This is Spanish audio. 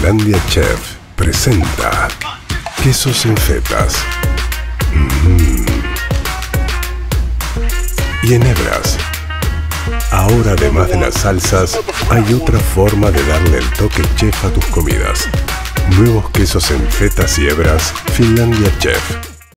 Finlandia Chef presenta quesos en fetas. Mm. Y en hebras. Ahora además de las salsas, hay otra forma de darle el toque chef a tus comidas. Nuevos quesos en fetas y hebras, Finlandia Chef.